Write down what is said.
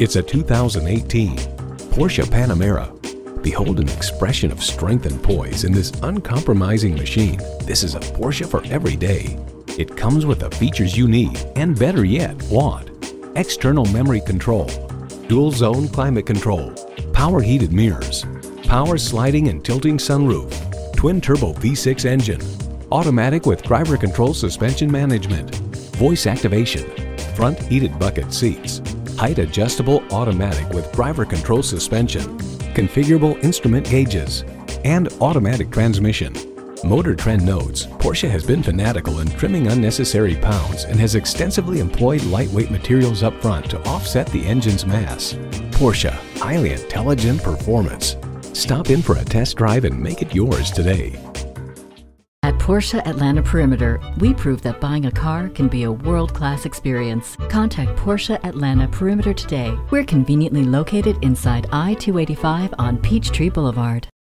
It's a 2018 Porsche Panamera. Behold an expression of strength and poise in this uncompromising machine. This is a Porsche for every day. It comes with the features you need, and better yet, want. External memory control, dual zone climate control, power heated mirrors, power sliding and tilting sunroof, twin turbo V6 engine, automatic with driver control suspension management, voice activation, front heated bucket seats, height adjustable automatic with driver control suspension, configurable instrument gauges, and automatic transmission. Motor Trend notes Porsche has been fanatical in trimming unnecessary pounds and has extensively employed lightweight materials up front to offset the engine's mass. Porsche, highly intelligent performance. Stop in for a test drive and make it yours today. At Porsche Atlanta Perimeter, we prove that buying a car can be a world-class experience. Contact Porsche Atlanta Perimeter today. We're conveniently located inside I-285 on Peachtree Boulevard.